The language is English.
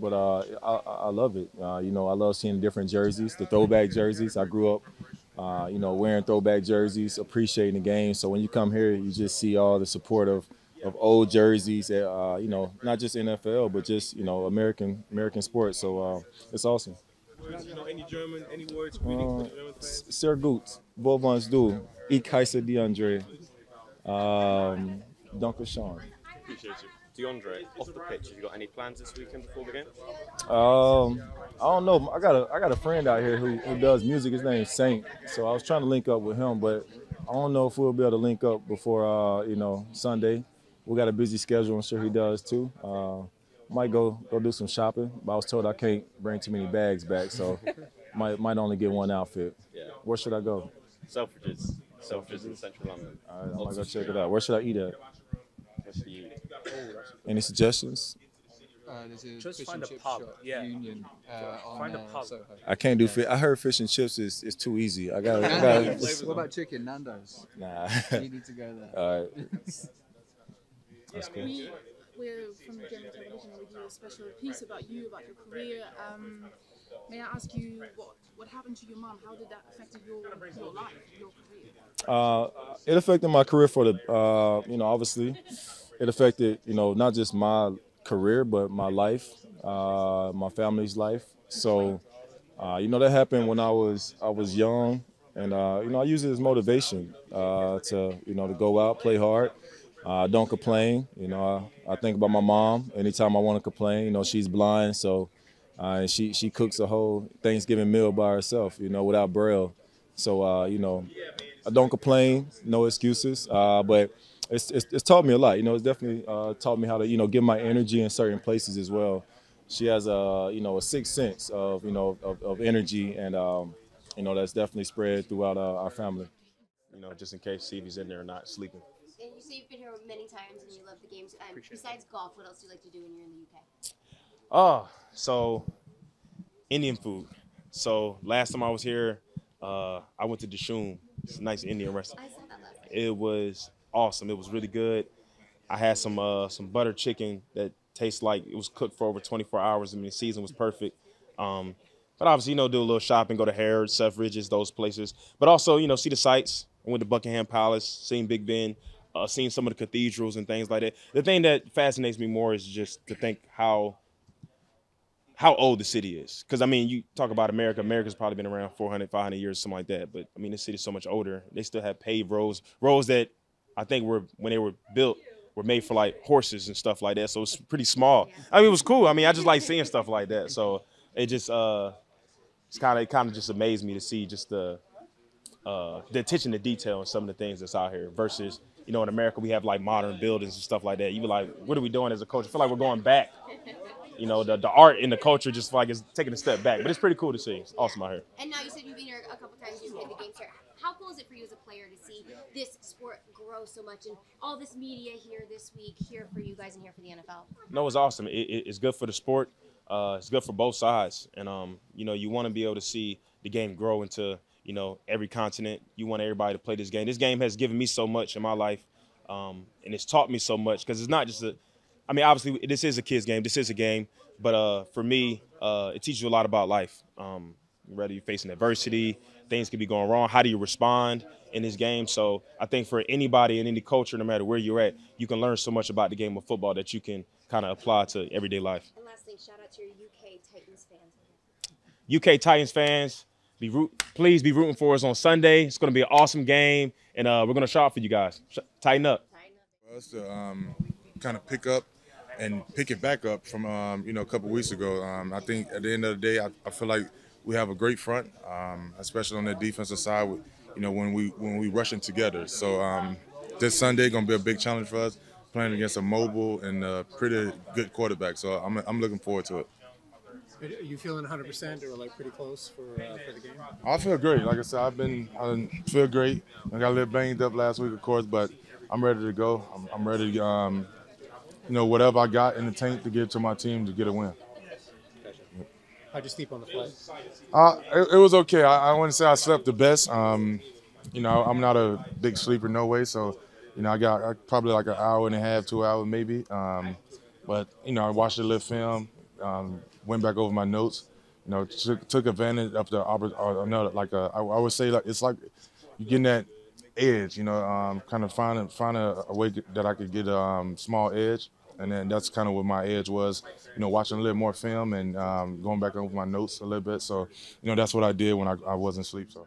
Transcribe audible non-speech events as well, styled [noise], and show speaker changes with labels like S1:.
S1: but uh, I, I love it. Uh, you know, I love seeing different jerseys, the throwback jerseys. I grew up, uh, you know, wearing throwback jerseys, appreciating the game. So when you come here, you just see all the support of of old jerseys. Uh, you know, not just NFL, but just you know American American sports. So uh, it's awesome.
S2: You know, any German, any words, greetings for the German fans?
S1: Sehr gut. Wo du? Ich heiße DeAndre. Um, Danke schön.
S3: Appreciate you. DeAndre, off the pitch, have you got any plans this weekend before the game?
S1: Um, I don't know. I got a I got a friend out here who, who does music. His name's Saint. So I was trying to link up with him, but I don't know if we'll be able to link up before uh, you know Sunday. We got a busy schedule. I'm sure he does too. Uh, might go go do some shopping, but I was told I can't bring too many bags back, so [laughs] might might only get one outfit.
S3: Yeah.
S1: Where should I go?
S3: Selfridges. Selfridges in central London.
S1: All right, I might go check it out. Where should I eat at?
S3: What's for you?
S1: Any suggestions?
S4: Uh,
S2: Just find a pub,
S4: shop,
S2: yeah.
S4: Union, uh, on
S2: Find a
S4: uh,
S2: pub.
S4: Soho.
S1: I can't do fish. I heard fish and chips is, is too easy. I got. I
S4: Nando's.
S1: got.
S4: What about chicken? Nando's.
S1: Nah.
S4: You need to go there.
S1: All right. [laughs] That's cool.
S5: We, we're from German television and we do a special piece about you, about your career. Um, may I ask you what, what happened to your mom? How did that affect your, your life, your career?
S1: Uh, it affected my career for the, uh, you know, obviously, it affected, you know, not just my career, but my life, uh, my family's life. So, uh, you know, that happened when I was I was young, and uh, you know, I use it as motivation uh, to, you know, to go out, play hard. Uh, don't complain. You know, I, I think about my mom anytime I want to complain. You know, she's blind, so uh, she she cooks a whole Thanksgiving meal by herself. You know, without braille. So you know, I don't complain, no excuses. But it's, it's it's taught me a lot. You know, it's definitely uh, taught me how to you know give my energy in certain places as well. She has a you know a sixth sense of you know of, of energy, and um, you know that's definitely spread throughout uh, our family.
S3: You know, just in case Stevie's in there not sleeping.
S6: And you say you've been here many times and you love the games. Um, besides golf, what else do you like to do when you're in the UK?
S3: Oh, so Indian food. So last time I was here, uh, I went to Dishoom. It's a nice Indian restaurant.
S6: I saw that last night.
S3: It was awesome. It was really good. I had some uh, some butter chicken that tastes like it was cooked for over 24 hours. I mean, the season was perfect. Um, but obviously, you know, do a little shopping, go to Harrods, Selfridges, those places. But also, you know, see the sights. I went to Buckingham Palace, seen Big Ben, uh, seen some of the cathedrals and things like that. The thing that fascinates me more is just to think how how old the city is. Because, I mean, you talk about America. America's probably been around 400, 500 years, something like that. But, I mean, this city's so much older. They still have paved roads, roads that I think were, when they were built, were made for, like, horses and stuff like that. So it's pretty small. I mean, it was cool. I mean, I just like seeing stuff like that. So it just, uh, it's kind of, it kind of just amazed me to see just the, uh, the attention to detail in some of the things that's out here versus, you know, in America, we have, like, modern buildings and stuff like that. You be like, what are we doing as a culture? I feel like we're going back you know, the, the art and the culture just like is taking a step back. But it's pretty cool to see. It's awesome out here.
S6: And now you said you've been here a couple times. You've played the games here. How cool is it for you as a player to see this sport grow so much and all this media here this week, here for you guys and here for the NFL?
S3: No, it's awesome. It, it, it's good for the sport. Uh, it's good for both sides. And, um, you know, you want to be able to see the game grow into, you know, every continent. You want everybody to play this game. This game has given me so much in my life. Um, and it's taught me so much because it's not just a, I mean, obviously, this is a kid's game. This is a game. But uh, for me, uh, it teaches you a lot about life. Um, whether you're facing adversity, things could be going wrong. How do you respond in this game? So I think for anybody in any culture, no matter where you're at, you can learn so much about the game of football that you can kind of apply to everyday life.
S6: And last thing, shout out to your UK Titans fans.
S3: UK Titans fans, be root, please be rooting for us on Sunday. It's going to be an awesome game, and uh, we're going to shop for you guys. Sh- Titan up.
S6: Titan Up.
S7: for us to um, kind of pick up and pick it back up from um, you know a couple weeks ago. Um, I think at the end of the day, I, I feel like we have a great front, um, especially on the defensive side. With, you know when we when we rushing together. So um, this Sunday gonna be a big challenge for us, playing against a mobile and a pretty good quarterback. So I'm I'm looking forward to it.
S8: Are you feeling 100% or like pretty close for uh, for the game?
S7: I feel great. Like I said, I've been I feel great. I got a little banged up last week, of course, but I'm ready to go. I'm, I'm ready to, um, you know, whatever I got in the tank to give to my team to get a win.
S8: How'd you sleep on the flight?
S7: Uh, it, it was okay. I, I wouldn't say I slept the best. Um, you know, I'm not a big sleeper, no way. So, you know, I got uh, probably like an hour and a half, two hours maybe. Um, but you know, I watched a little film. um, went back over my notes. You know, took, took advantage of the opportunity. or like a, I, I would say like it's like you getting that edge. You know, um, kind of find a, find a, a way that I could get a um, small edge, and then that's kind of what my edge was. You know, watching a little more film and um, going back over my notes a little bit. So, you know, that's what I did when I, I wasn't asleep. So.